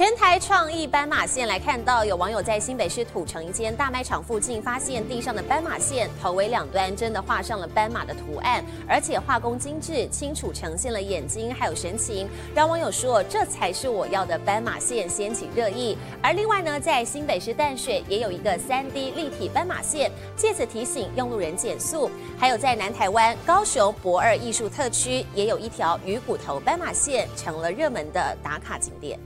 全台创意斑马线来看到，有网友在新北市土城一间大卖场附近发现地上的斑马线头尾两端真的画上了斑马的图案，而且画工精致，清楚呈现了眼睛还有神情，让网友说这才是我要的斑马线，掀起热议。而另外呢，在新北市淡水也有一个三 D 立体斑马线，借此提醒用路人减速。还有在南台湾高雄博二艺术特区也有一条鱼骨头斑马线，成了热门的打卡景点。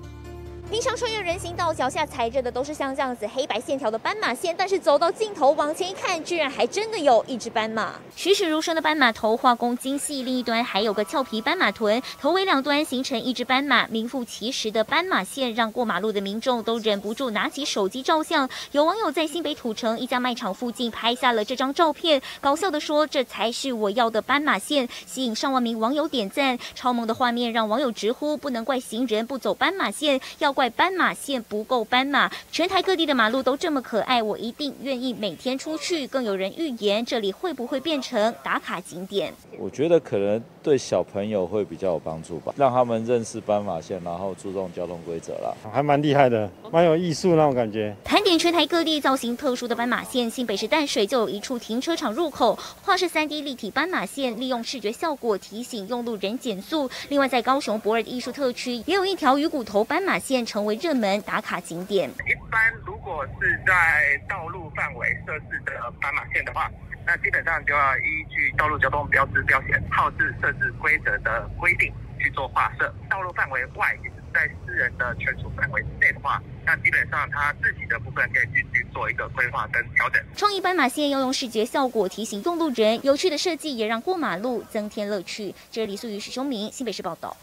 平常穿越人行道，脚下踩着的都是像这样子黑白线条的斑马线，但是走到尽头往前一看，居然还真的有一只斑马，栩栩如生的斑马头画工精细，另一端还有个俏皮斑马臀，头尾两端形成一只斑马，名副其实的斑马线，让过马路的民众都忍不住拿起手机照相。有网友在新北土城一家卖场附近拍下了这张照片，搞笑的说：“这才是我要的斑马线”，吸引上万名网友点赞。超萌的画面让网友直呼：“不能怪行人不走斑马线，要怪。”斑马线不够斑马，全台各地的马路都这么可爱，我一定愿意每天出去。更有人预言，这里会不会变成打卡景点？我觉得可能对小朋友会比较有帮助吧，让他们认识斑马线，然后注重交通规则啦，还蛮厉害的，蛮有艺术那种感觉。全台各地造型特殊的斑马线，新北市淡水就有一处停车场入口，画是三 D 立体斑马线，利用视觉效果提醒用路人减速。另外，在高雄博尔的艺术特区，也有一条鱼骨头斑马线，成为热门打卡景点。一般如果是在道路范围设置的斑马线的话。那基本上就要依据道路交通标志标线号志设置规则的规定去做画设。道路范围外，在私人的权属范围之内的话，那基本上他自己的部分可以去去做一个规划跟调整。创意斑马线要用视觉效果提醒用路人，有趣的设计也让过马路增添乐趣。这里素于史修明，新北市报道。